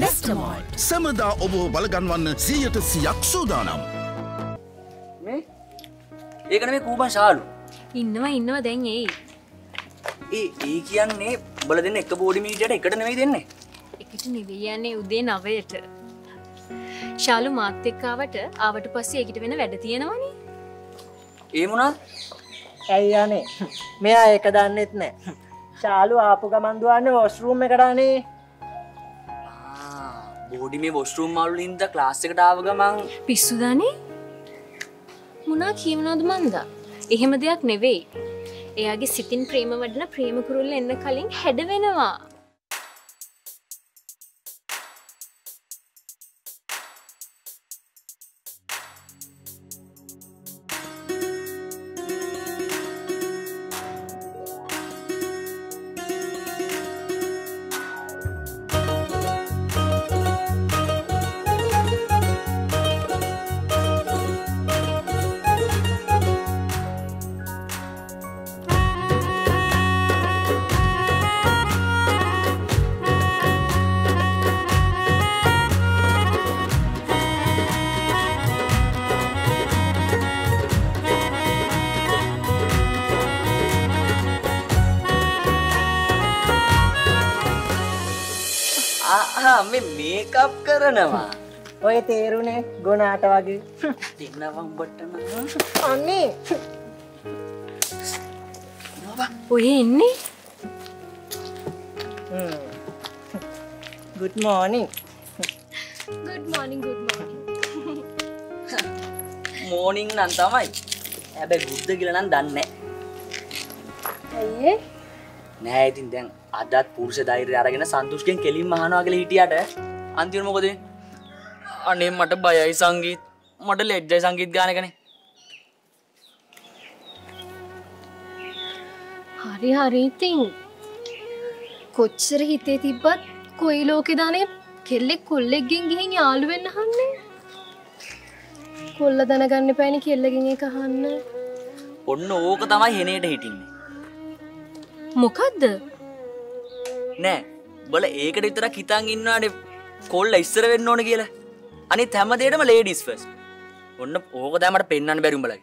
Nestomalt සැමදා ඔබ බලගන්වන්න සීයට සියක් සූදානම්. මේ? ඒකන මේ කූපන් ශාලු. ඉන්නවා ඉන්නවා දැන් ඒ. ඒ ඒ කියන්නේ බල දෙන්න එක බෝඩි මීටට එකට නෙවෙයි දෙන්නේ. එකට නෙවෙයි යන්නේ උදේ නවයට. ශාලු මාත් එක්කාවට ආවට පස්සේ ඒකට වෙන වැඩ තියෙනවනේ. ඒ මුණා ඇයි අනේ මෙයා ඒක දන්නෙත් නෑ. ශාලු ආපු ගමන්දුවන්න වොස්රූම් එකටනේ බෝඩි මේ බොස්ටරුම් මල්ල ඉද ක්ලාස් එකට ආව ගමන් පිස්සුදානේ? මොනා කියවනද මන්දා? එහෙම දෙයක් නෙවෙයි. එයාගේ සිතින් ප්‍රේම වඩන ප්‍රේමකුරුල්ල එන්න කලින් හැඩ වෙනවා. මේ මේකප් කරනවා. ඔය තේරුණේ ගොනාට වගේ. දෙන්නවම් බට්ටන අන්නේ ඔය එන්නේ? ගුඩ් මෝනිින් ගුඩ් මෝනිින් ගුඩ් මෝනිින් මෝනිින් නන් තමයි. ඇබැ ගුද්ධ කියලනම් දන්න. ඇයිඒ නෑ ඉතින් දැන් අදත් පුරුෂ දෛර්ය අරගෙන සන්තුෂ්කෙන් කෙලින් මහනවා කළ හිටියට අන්තිවමකොද අනේ මට බයයි සංගීත්. මට ලෙජ්ජයි සංගීත් ගානකන. හරි හරිඉතින් කොච්චර හිතේ තිබ්බත් කොයි ලෝකෙ දානේ කෙල්ලෙක් කොල්ලෙක්ගෙන් ගිහින් යාළුවෙන්න හන්නේ කොල්ල දැනගන්න පැණි කෙල්ලගෙන් එක හන්න ඔන්න ඕක තමයි හෙනයට හිටින්නේ මොකක්ද නෑ බල ඒකට විතරක් හිතන් ඉන්නවාට කොල්ල ඉස්සර වෙන්න ඕන කියලා. අනි හැමදේටම ලේඩිස් ෆස් ඔන්න ඕක දෑමට පෙන්න්න බැරිම් බලයි